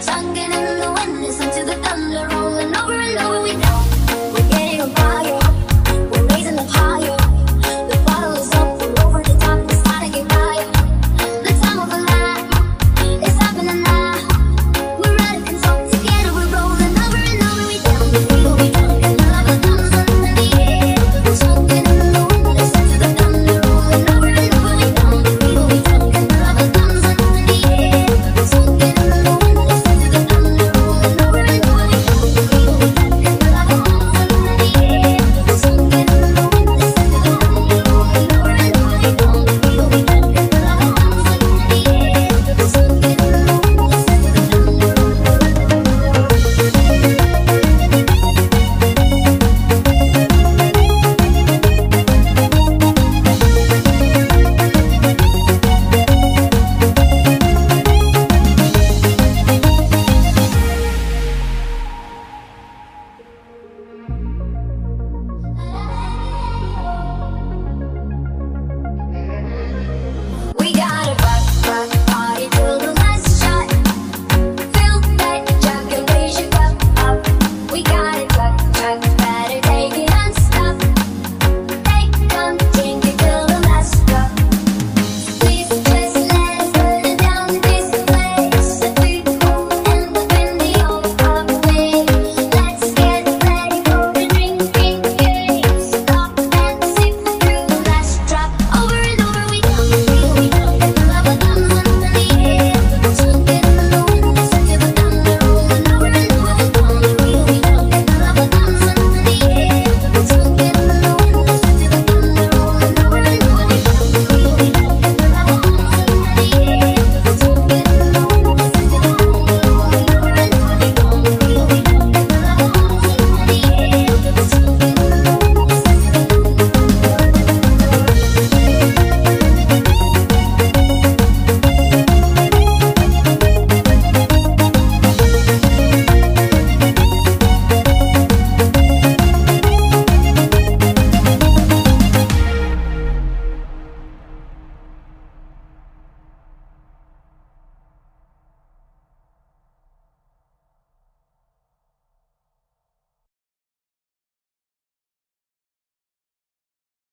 Sunken in the